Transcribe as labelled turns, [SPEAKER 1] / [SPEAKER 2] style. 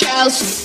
[SPEAKER 1] much.